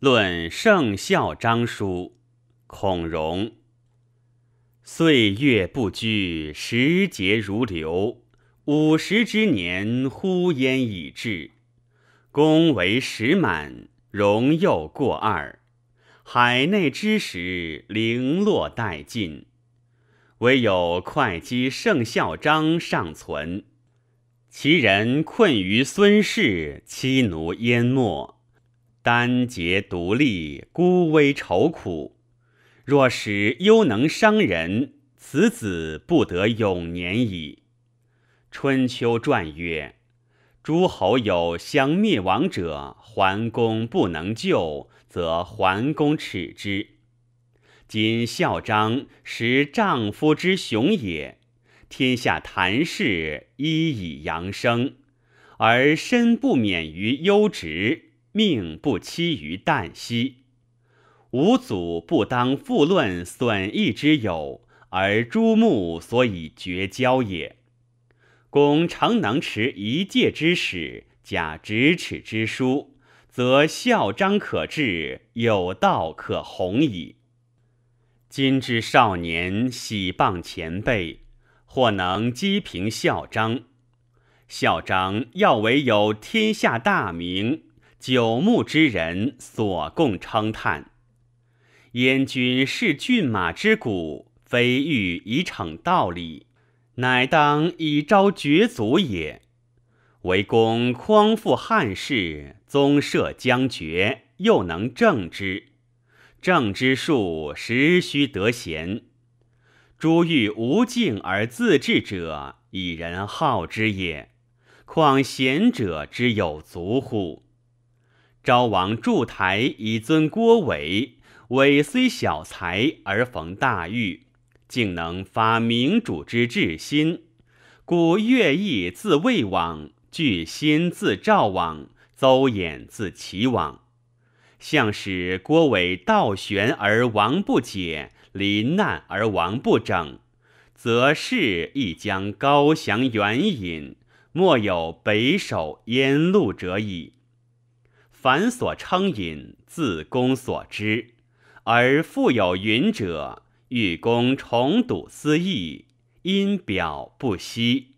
论圣孝章书，孔融。岁月不居，时节如流。五十之年，忽焉已至。公为时满，荣又过二。海内之时，零落殆尽。唯有会稽圣孝章尚存。其人困于孙氏，妻奴淹没。单节独立，孤危愁苦。若使忧能伤人，此子不得永年矣。春秋传曰：“诸侯有相灭亡者，桓公不能救，则桓公耻之。今孝章实丈夫之雄也，天下谈事，一以扬声，而身不免于忧执。”命不期于旦夕，吾祖不当复论损益之有，而诸目所以绝交也。公诚能持一介之使，假咫尺之书，则孝章可治，有道可弘矣。今之少年喜谤前辈，或能积平孝章。孝章要为有天下大名。九牧之人所共称叹，燕君视骏马之骨，非欲以逞道理，乃当以昭绝祖也。为公匡复汉室，宗社将绝，又能正之，正之术实须得贤。诸欲无敬而自治者，以人好之也。况贤者之有足乎？昭王筑台以尊郭伟，伟虽小才而逢大遇，竟能发明主之至心。故乐毅自魏王，具心自赵王，邹衍自齐王。向使郭伟道玄而王不解，临难而王不整，则是亦将高翔远引，莫有北守燕路者矣。凡所称饮，自公所知；而复有云者，欲公重睹私意，因表不息。